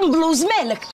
بلوز مالك.